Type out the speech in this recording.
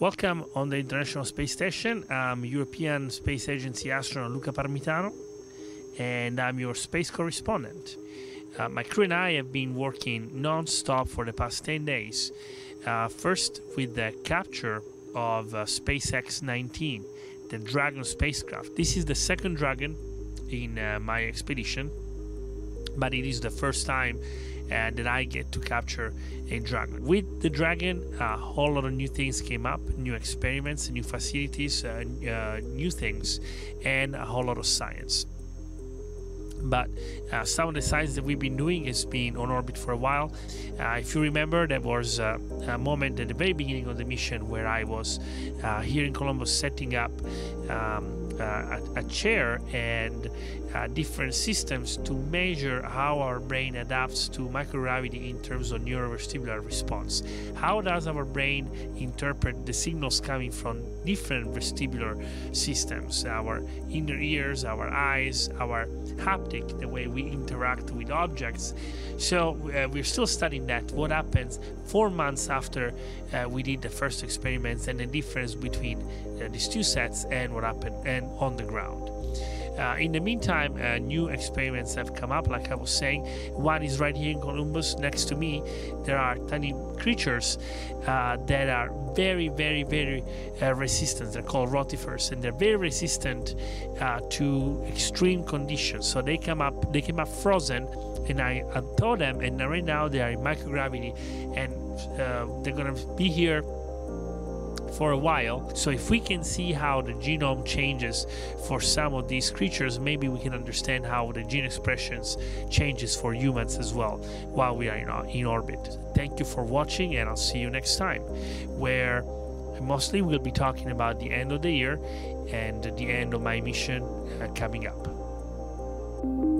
Welcome on the International Space Station. I'm European Space Agency astronaut Luca Parmitano, and I'm your space correspondent. Uh, my crew and I have been working non-stop for the past 10 days. Uh, first, with the capture of uh, SpaceX 19, the Dragon spacecraft. This is the second Dragon in uh, my expedition, but it is the first time uh, that I get to capture a dragon. With the dragon, a whole lot of new things came up, new experiments, new facilities, uh, uh, new things, and a whole lot of science. But uh, some of the science that we've been doing has been on orbit for a while. Uh, if you remember, there was uh, a moment at the very beginning of the mission where I was here in Columbus setting up. Um, a, a, chair and uh, different systems to measure how our brain adapts to microgravity in terms of neurovestibular response. How does our brain interpret the signals coming from different vestibular systems, our inner ears, our eyes, our haptic, the way we interact with objects. So uh, we're still studying that. What happens four months after uh, we did the first experiments and the difference between uh, these two sets and what happened and on the ground. Uh, in the meantime, uh, new experiments have come up, like I was saying. One is right here in Columbus next to me. There are tiny creatures uh, that are very, very, very uh, resistant. They're called rotifers, and they're very resistant uh, to extreme conditions. So they come up, they came up frozen, and I thaw them, and right now they are in microgravity, and uh, they're gonna be here for a while. So if we can see how the genome changes for some of these creatures, maybe we can understand how the gene expressions changes for humans as well while we are in, orbit. Thank you for watching and I'll see you next time where mostly we'll be talking about the end of the year and the end of my mission uh, coming up.